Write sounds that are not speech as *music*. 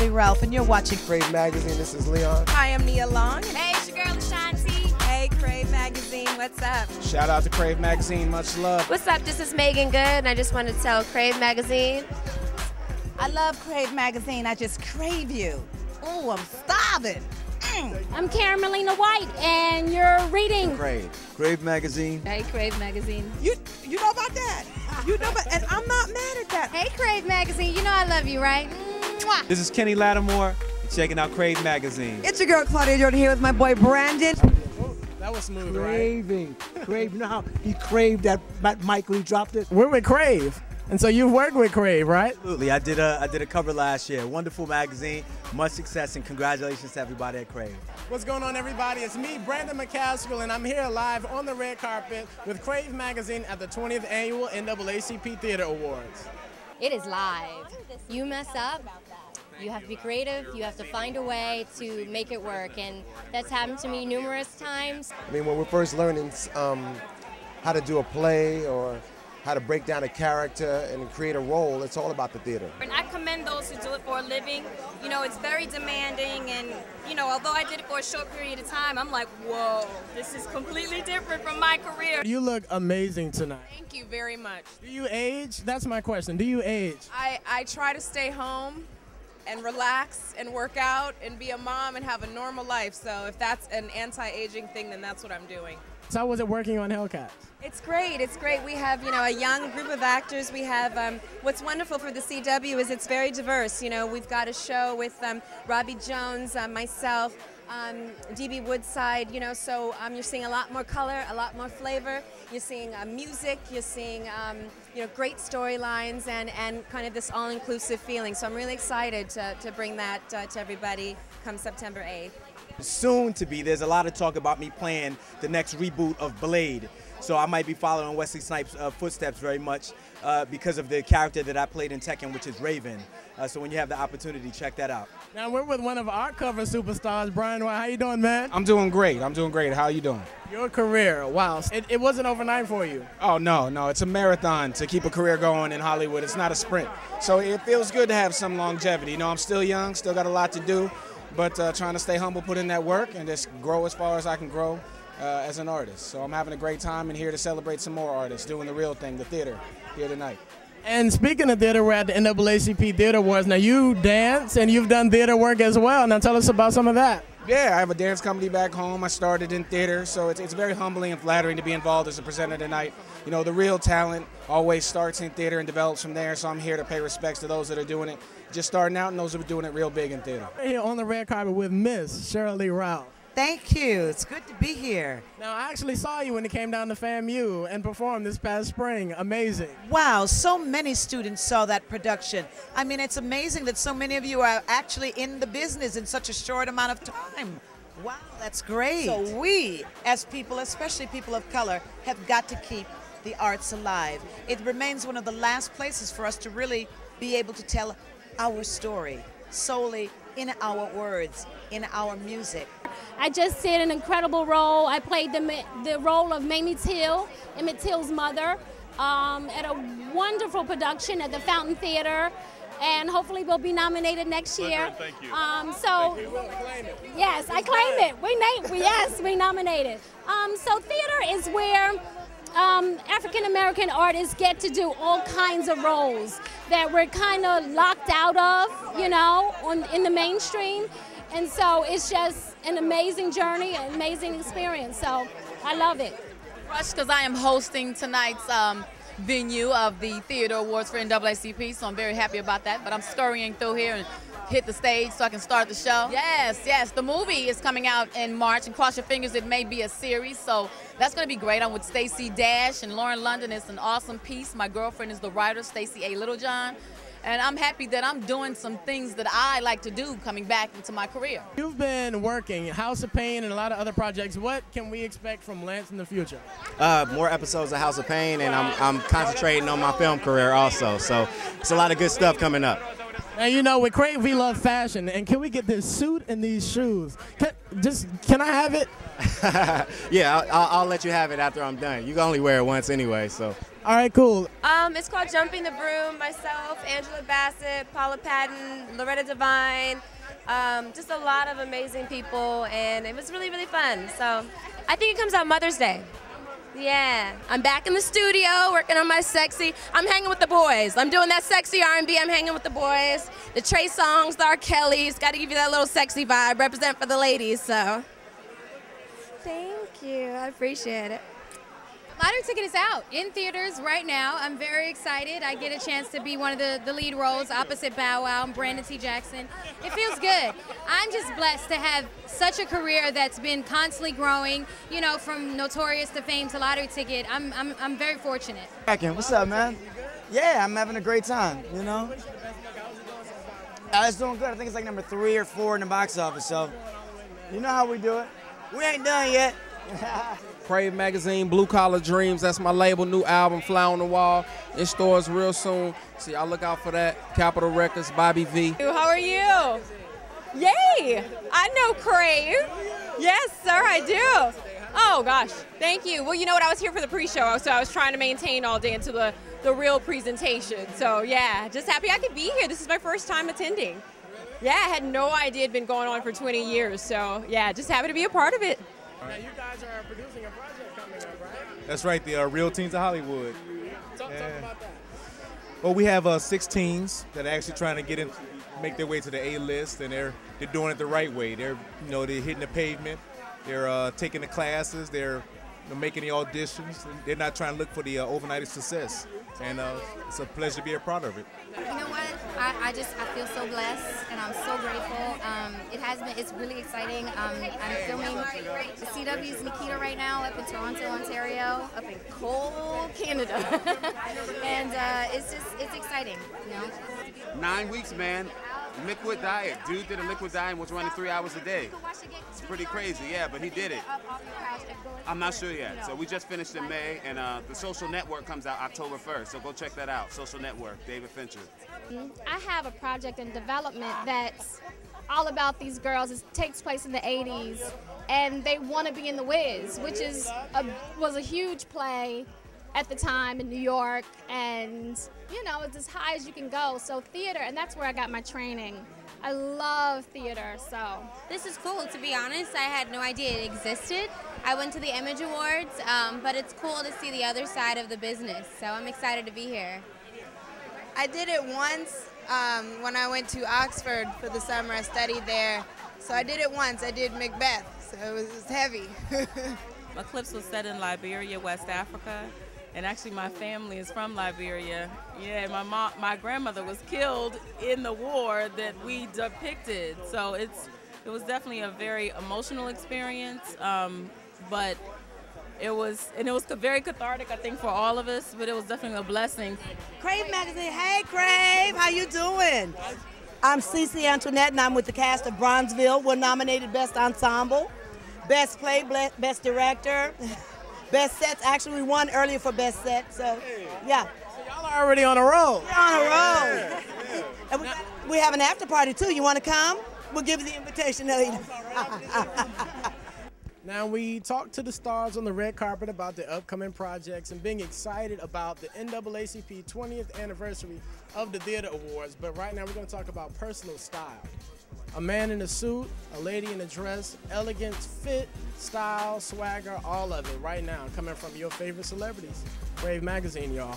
Lee Ralph, and you're watching Krave Magazine. This is Leon. Hi, I'm Nia Long. Hey, it's your girl Ashanti. Hey, Krave Magazine, what's up? Shout out to Krave Magazine, much love. What's up? This is Meagan Good, and I just want to tell Krave Magazine. I love Krave Magazine. I just crave you. Oh, I'm starving. Mm. I'm Karen Melina White, and you're reading Krave. Krave Magazine. Hey, Krave Magazine. You you know about that? You know about, and I'm not mad at that. Hey, Krave Magazine. You know I love you, right? Mwah. This is Kenny Lattimore. Checking out Krave Magazine. It's your girl Claudia Jordan here with my boy Brandon. Oh, that was smooth, right? Craving. Crave. You know how he craved that, that mic when he dropped it? We're with Krave. And so you've worked with Krave, right? Absolutely. I did a I did a cover last year. Wonderful magazine. Much success and congratulations to everybody at Krave. What's going on, everybody? It's me, Brandon McCaskill, and I'm here live on the red carpet with Krave Magazine at the 20th Annual NAACP Theater Awards. It is live. You mess up, you have to be creative, you have to find a way to make it work, and that's happened to me numerous times. I mean, when we're first learning um, how to do a play or how to break down a character and create a role, it's all about the theater. And I commend those who do it for a living. You know, it's very demanding, and you know, although I did it for a short period of time, I'm like, whoa, this is completely different from my career. You look amazing tonight. Thank you very much. Do you age? That's my question. Do you age? I, I try to stay home and relax and work out and be a mom and have a normal life. So if that's an anti-aging thing, then that's what I'm doing. So how was it working on Hellcats? It's great. It's great. We have, you know, a young group of actors. We have, um, what's wonderful for the CW is it's very diverse. You know, we've got a show with um, Robbie Jones, uh, myself, um, DB Woodside, you know, so um, you're seeing a lot more color, a lot more flavor. You're seeing uh, music, you're seeing, um, you know, great storylines and, and kind of this all-inclusive feeling. So I'm really excited to, to bring that uh, to everybody come September 8th. Soon to be, there's a lot of talk about me playing the next reboot of Blade. So I might be following Wesley Snipes' uh, footsteps very much uh, because of the character that I played in Tekken, which is Raven. Uh, so when you have the opportunity, check that out. Now we're with one of our cover superstars, Brian White. How you doing, man? I'm doing great. I'm doing great. How you doing? Your career, wow. It, it wasn't overnight for you. Oh no, no, it's a marathon to keep a career going in Hollywood. It's not a sprint. So it feels good to have some longevity. You know, I'm still young, still got a lot to do, but uh, trying to stay humble, put in that work, and just grow as far as I can grow uh, as an artist. So I'm having a great time and here to celebrate some more artists doing the real thing, the theater, here tonight. And speaking of theater, we're at the NAACP Theater Awards. Now you dance and you've done theater work as well. Now tell us about some of that. Yeah, I have a dance company back home. I started in theater, so it's, it's very humbling and flattering to be involved as a presenter tonight. You know, the real talent always starts in theater and develops from there, so I'm here to pay respects to those that are doing it just starting out and those that are doing it real big in theater. Here on the red carpet with Miss Sheryl Lee Ralph. Thank you. It's good to be here. Now, I actually saw you when it came down to FAMU and performed this past spring. Amazing. Wow, so many students saw that production. I mean, it's amazing that so many of you are actually in the business in such a short amount of time. Wow, that's great. So we, as people, especially people of color, have got to keep the arts alive. It remains one of the last places for us to really be able to tell our story solely in our words, in our music. I just did an incredible role. I played the, the role of Mamie Till, Emmett Till's mother, um, at a wonderful production at the Fountain Theater. And hopefully we'll be nominated next year. Thank you. Um, so, claim it. yes, I claim it. We name, yes, we nominated. Um, so theater is where um, African American artists get to do all kinds of roles that we're kind of locked out of, you know, on, in the mainstream. And so it's just an amazing journey, an amazing experience. So I love it. Rush because I am hosting tonight's um, venue of the Theater Awards for NAACP, so I'm very happy about that. But I'm scurrying through here and hit the stage so I can start the show. Yes, yes. The movie is coming out in March, and cross your fingers, it may be a series. So that's going to be great. I'm with Stacey Dash and Lauren London. It's an awesome piece. My girlfriend is the writer, Stacey A. Littlejohn. And I'm happy that I'm doing some things that I like to do coming back into my career. You've been working House of Pain and a lot of other projects. What can we expect from Lance in the future? Uh, more episodes of House of Pain, and I'm, I'm concentrating on my film career also. So it's a lot of good stuff coming up. And you know, with Krave, we love fashion. And can we get this suit and these shoes? Can, just can I have it? *laughs* yeah, I'll, I'll, I'll let you have it after I'm done. You can only wear it once anyway, so. All right, cool. Um, it's called Jumping the Broom. Myself, Angela Bassett, Paula Patton, Loretta Devine. Um, just a lot of amazing people, and it was really, really fun. So I think it comes out Mother's Day. Yeah, I'm back in the studio working on my sexy. I'm hanging with the boys. I'm doing that sexy R&B. I'm hanging with the boys. The Trey Songz, the R. Kellys. Got to give you that little sexy vibe. Represent for the ladies. So, thank you. I appreciate it. Lottery Ticket is out in theaters right now. I'm very excited. I get a chance to be one of the, the lead roles opposite Bow Wow and Brandon T. Jackson. It feels good. I'm just blessed to have such a career that's been constantly growing, you know, from Notorious to Fame to Lottery Ticket. I'm, I'm, I'm very fortunate. What's up, man? Yeah, I'm having a great time, you know? Uh, it's doing good. I think it's like number three or four in the box office, so you know how we do it. We ain't done yet. *laughs* Krave Magazine, Blue Collar Dreams. That's my label, new album, Fly on the Wall. In stores real soon. So y'all look out for that. Capitol Records, Bobby V. How are you? Yay! I know Krave. Yes, sir, I do. Oh gosh, thank you. Well, you know what? I was here for the pre-show, so I was trying to maintain all day until the the real presentation. So yeah, just happy I could be here. This is my first time attending. Yeah, I had no idea it'd been going on for 20 years. So yeah, just happy to be a part of it. Now you guys are producing a project coming up, right? That's right, the uh, Real Teens of Hollywood. Talk, Yeah. talk about that. Well, we have uh, six teens that are actually trying to get in, make their way to the A list, and they're they're doing it the right way. They're you know they're hitting the pavement, they're uh, taking the classes, they're you know, making the auditions. They're not trying to look for the uh, overnight success, and uh, it's a pleasure to be a part of it. You know what? I, I just I feel so blessed and I'm so grateful. Um, it has been it's really exciting. Um, I'm filming the CW's Nikita right now up in Toronto, Ontario, up in cold Canada, *laughs* and uh, it's just it's exciting. You know. Nine weeks, man. Liquid diet. Dude did a liquid diet and was running three hours a day. It's pretty crazy, yeah, but he did it. I'm not sure yet. So we just finished in May, and uh, the Social Network comes out October 1st. So go check that out. Social Network, David Fincher. I have a project in development that's all about these girls. It takes place in the 80s, and they want to be in the Wiz, which is a, was a huge play at the time in New York, and you know it's as high as you can go. So theater, and that's where I got my training. I love theater, so This is cool. To be honest, I had no idea it existed. I went to the Image Awards, um, but it's cool to see the other side of the business. So I'm excited to be here. I did it once um, when I went to Oxford for the summer. I studied there. So I did it once. I did Macbeth. So it was, it was heavy. *laughs* Eclipse was set in Liberia, West Africa, and actually my family is from Liberia. Yeah, my mom, my grandmother was killed in the war that we depicted. So it's it was definitely a very emotional experience, um, but it was and it was very cathartic, I think, for all of us. But it was definitely a blessing. Krave Magazine. Hey, Krave, how you doing? I'm Cece Antoinette, and I'm with the cast of Bronzeville. We're nominated Best Ensemble, Best Play, Best Director, *laughs* Best Sets. Actually, we won earlier for Best Set, so yeah. Y'all are already on a roll. We're on a roll. *laughs* And we, we have an after party too. You want to come? We'll give you the invitation later. *laughs* Now we talked to the stars on the red carpet about their upcoming projects and being excited about the NAACP 20th anniversary of the Theater Awards. But right now we're going to talk about personal style. A man in a suit, a lady in a dress, elegance, fit, style, swagger, all of it right now coming from your favorite celebrities. Krave Magazine, y'all.